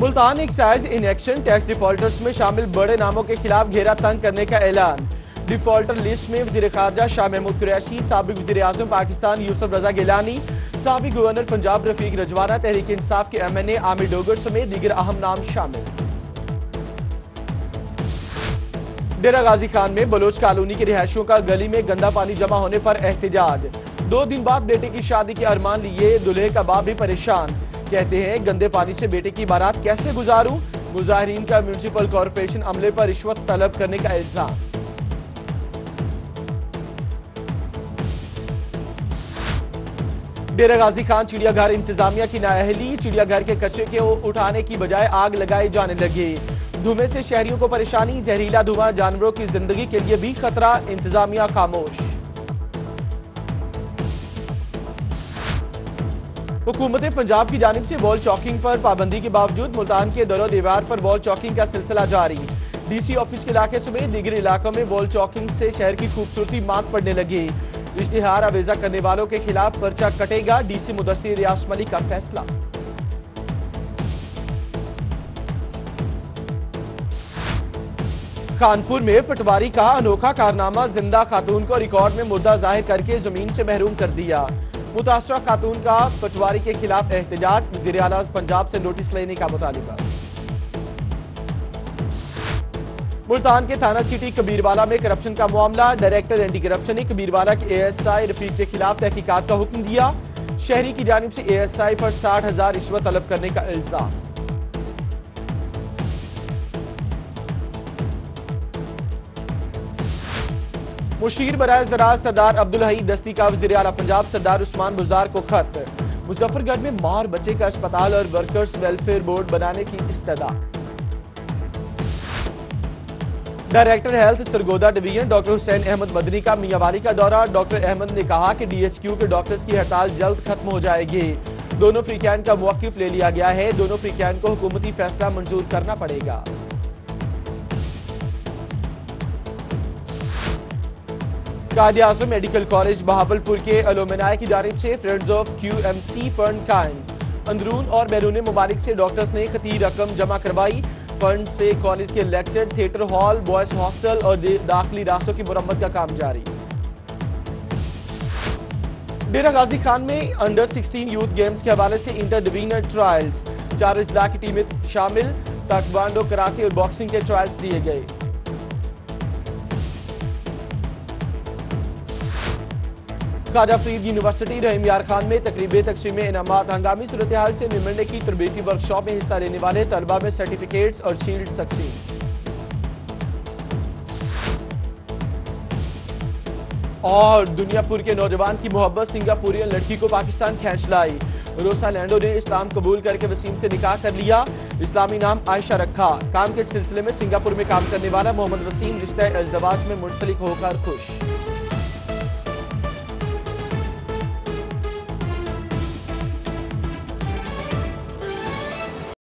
Multan excise in action tax defaulters میں شامل بڑے ناموں کے خلاف گھیرا تنگ کرنے کا اعلان۔ ڈیفالٹر لسٹ میں وزیر خارجہ شاہ محمود قریشی، سابق وزیر اعظم پاکستان یوسف رضا گیلانی، سابق گورنر پنجاب رفیق رجوانہ، تحریک انصاف کے M N A Aamir Dogar سمیت دیگر اہم نام شامل۔ ڈیرہ غازی خان میں بلوچ کالونی کے رہائشیوں کا گلی میں گندا پانی جمع ہونے پر احتجاج۔ دو دن بعد بیٹے کی شادی کے ارمان لیے دلہے کا باپ بھی پریشان۔ کہتے ہیں، گندے پانی سے بیٹے کی بارات کیسے گزاروں؟ مظاہرین کا میونسپل کارپوریشن عملے پر رشوت طلب کرنے کا الزام۔ ڈیرہ غازی خان چڑیا گھر انتظامیہ کی نااہلی چڑیا گھر کے کچرے کے اٹھانے کی بجائے آگ لگائی جانے لگے۔ دھومے سے شہریوں کو پریشانی، زہریلا دھواں، جانوروں کی زندگی کے لیے بھی خطرہ، انتظامیہ خاموش۔ حکومت پنجاب کی جانب سے وال چاکنگ پر پابندی کے باوجود ملتان کے دور و دیوار پر وال چاکنگ کا سلسلہ جاری۔ ڈی سی آفس کے علاقے سمیت دیگر علاقوں میں وال چاکنگ سے شہر کی خوبصورتی مات پڑنے لگی۔ اشتہار آویزہ کرنے والوں کے خلاف پرچہ کٹے گا ڈی سی مدثر ریاض ملک کا فیصلہ۔ کانپور میں پٹواری کا انوکھا کارنامہ زندہ خاتون کو ریکارڈ میں مردہ ظاہر کر کے زمین سے محروم کر دیا۔ متاثرہ خاتون کا پٹواری کے خلاف احتجاج، وزیر اعلیٰ پنجاب سے نوٹس لینے کا مطالبہ۔ ملتان کے تھانہ سٹی کبیروالا میں کرپشن کا معاملہ ڈائریکٹر اینٹی کرپشن نے کبیروالا کے اے ایس آئی رفیق کے خلاف تحقیقات کا حکم دیا۔ شہری کی جانب سے اے ایس آئی پر ساٹھ ہزار رشوت طلب کرنے کا الزام۔ مشیر برائے زراعت سردار عبدالحی دستی کا وزیر اعلیٰ پنجاب سردار عثمان بزدار کو خط۔ مظفر گڑھ میں مار بچے کا اسپتال اور ورکرز ویلفیئر بورڈ بنانے کی استدا director health Sargodha division doctor Hussain Ahmed Madni کا میاں کا دورہ۔ ڈاکٹر احمد نے کہا کہ ڈی ایچ کیو کے ڈاکٹرز کی ہڑتال جلد ختم ہو جائے گی۔ دونوں فریقین کا موقف لے لیا گیا ہے۔ دونوں فریقین کو حکومتی فیصلہ منظور کرنا پڑے گا۔ قائد اعظم میڈیکل کالج بہاول پور کے الومنائے کی جانب سے friends of Q M C fund قائم۔ اندرون اور بیرون ممالک سے ڈاکٹرز نے خطی رقم جمع کروائی۔ فنڈ سے کالج کے lecture theatre hall boys hostel اور داخلی راستوں کی مرمت کا کام جاری۔ ڈیرہ غازی خان میں انڈر سکسٹین یوتھ گیمز کے حوالے سے انٹر ڈویژنل ٹرائلز چار اضلاع کی ٹیمیں شامل تاکوانڈو کراٹے اور باکسنگ کے ٹرائلز دیے گئے۔ خواجہ فرید یونیورسٹی رحیم یار خان میں تقریب تقسیم انعامات ہنگامی صورتحال سے نمٹنے کی تربیتی ورکشاپ میں حصہ لینے والے طلبہ میں سرٹیفکیٹس اور شیلڈ تقسیم۔ اور دنیا پور کے نوجوان کی محبت سنگاپورین لڑکی کو پاکستان کھینچ لائی۔ روسا لینڈو نے اسلام قبول کر کے وسیم سے نکاح کر لیا۔ اسلامی نام عائشہ رکھا۔ کام کے سلسلے میں سنگاپور میں کام کرنے والا محمد وسیم رشتہ ازدواج میں منسلک ہو کر خوش۔